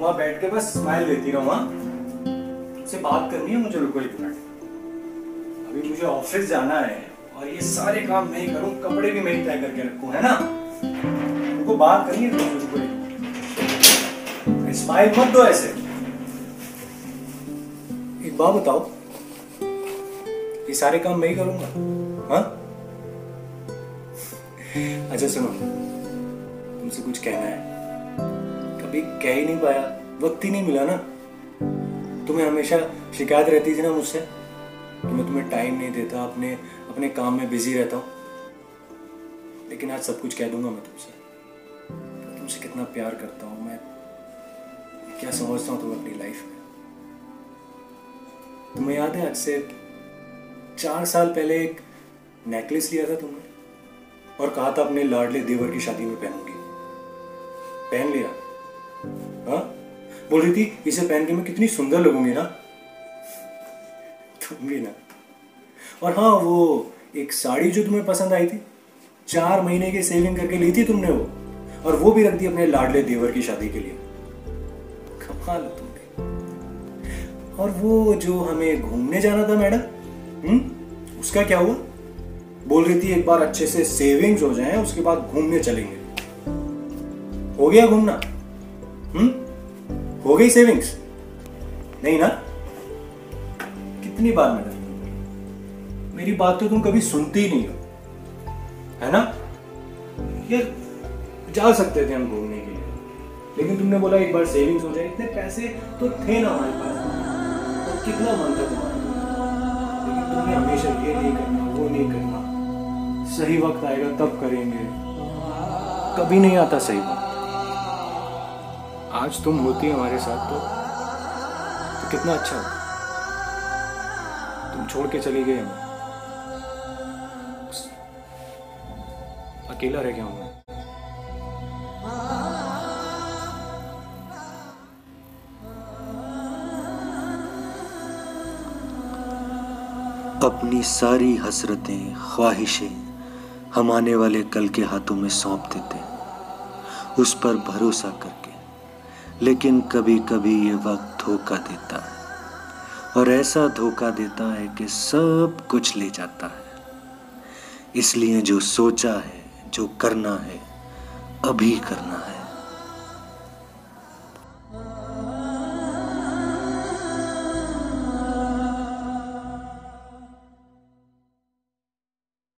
के बस स्माइल देती रहो हाँ। से बात करनी है, मुझे रुको एक मिनट। अभी मुझे ऑफ़िस जाना है और ये सारे काम मैं ही करूँ, कपड़े भी मैं ही तय करके रखूँ, है ना? उनको बात करनी है तो रुको स्माइल मत दो ऐसे। एक बात बताओ, ये सारे काम मैं ही करूँगा हाँ? अच्छा सुनो, तुमसे कुछ कहना है। कभी कह ही नहीं पाया। वक्त ही नहीं मिला ना। तुम्हें हमेशा शिकायत रहती थी ना मुझसे कि मैं तुम्हें टाइम नहीं देता, अपने अपने काम में बिज़ी रहता हूँ। लेकिन आज सब कुछ कह दूँगा मैं तुमसे। तुमसे कितना प्यार करता हूँ मैं। क्या समझता हूँ तुम अपनी लाइफ में? तुम्हें याद है आज से चार साल पहले एक नेकलेस लिया था तुमने? और कहा था अपने लाडले देवर की शादी में पहनूँगी। पहन लिया। बोल रही थी, इसे पहन के मैं कितनी सुंदर लगूँगी ना। तुम भी ना। और हाँ वो एक साड़ी जो तुम्हें पसंद आई थी, चार महीने की सेविंग करके ली थी तुमने वो, और वो भी रख दी अपने लाडले देवर की शादी के लिए। कमाल हो तुम और वो जो हमें घूमने जाना था, मैडम हम्म उसका क्या हुआ? बोल रही थी, एक बार अच्छे से सेविंग्स हो जाए, उसके बाद घूमने चलेंगे। हो गया घूमना? हम्म हो गई सेविंग्स नहीं ना? कितनी बार मैडम? मेरी बात तो तुम कभी सुनती ही नहीं हो। है ना? ये जा सकते थे हम घूमने के लिए। लेकिन तुमने बोला एक बार सेविंग्स हो जाए। इतने पैसे तो थे ना हमारे पास। तो कितना मन था तुम्हारा? तुमने हमेशा ये नहीं करना, वो नहीं करना। सही वक्त आएगा, तब करेंगे। कभी नहीं आता सही वक्त। आज तुम होती हमारे साथ तो, तो कितना अच्छा। होता तुम छोड़ के चली गई हमें। अकेला रह गया हूँ अपनी सारी हसरतें ख्वाहिशें हम आने वाले कल के हाथों में सौंप देते उस पर भरोसा करके। लेकिन कभी कभी ये वक्त धोखा देता है। और ऐसा धोखा देता है कि सब कुछ ले जाता है। इसलिए जो सोचा है, जो करना है, अभी करना है।